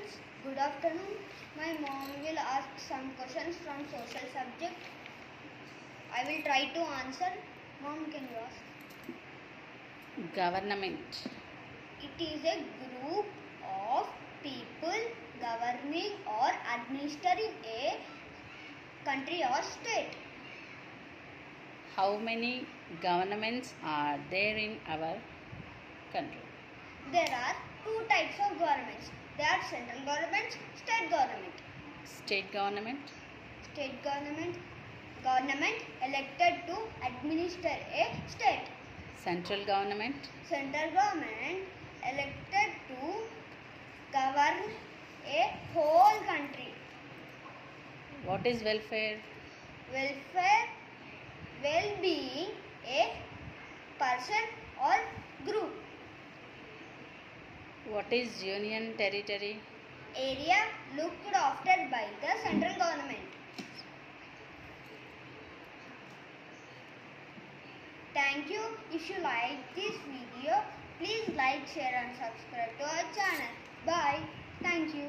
students, good afternoon. My mom will ask some questions from social subject. I will try to answer. Mom, can you ask? Government. It is a group of people governing or administering a country or state. How many governments are there in our country? There are two types of governments. They are central government, state government. State government, State government, government elected to administer a state. central government, Central government elected to govern a whole country. what is welfare? Welfare, well-being a person or group. What is union territory? Area looked after by the central government. Thank you. If you like this video, please like, share and subscribe to our channel. Bye. Thank you.